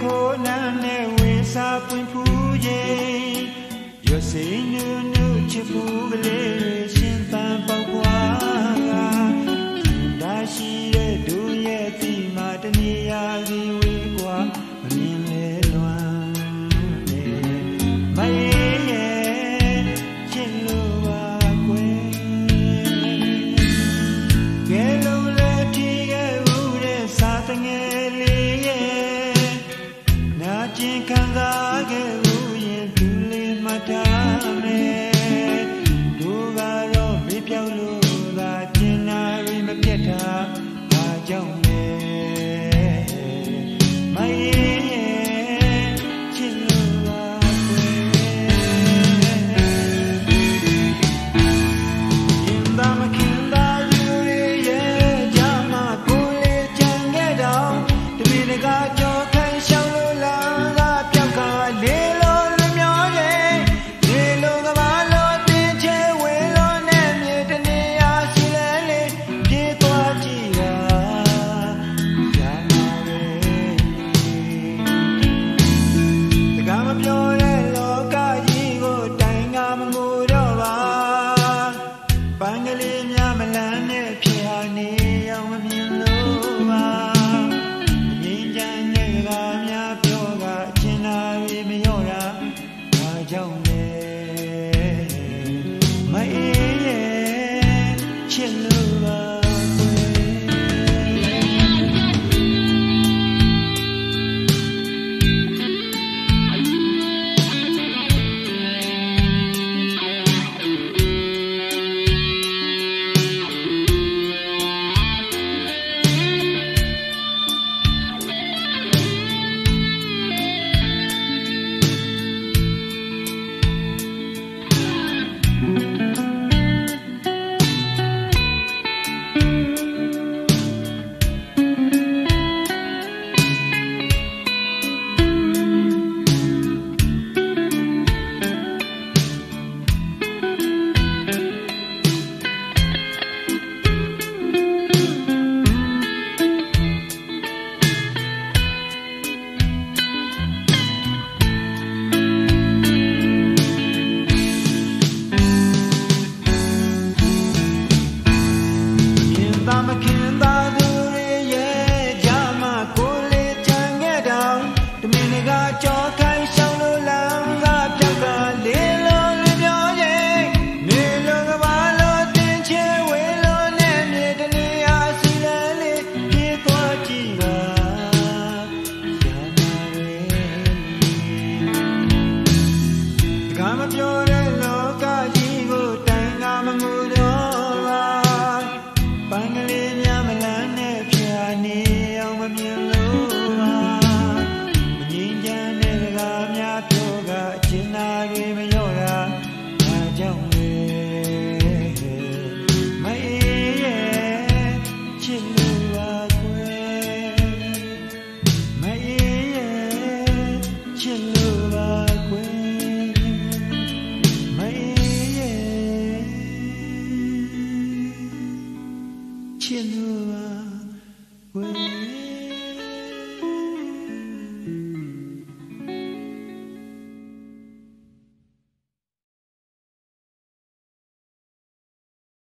ခိုးနာနဲ့ဝေစာပွင့်ဖူးခြင်းရွှေစိန်နုနုချစ်ဖူးကလေး never can you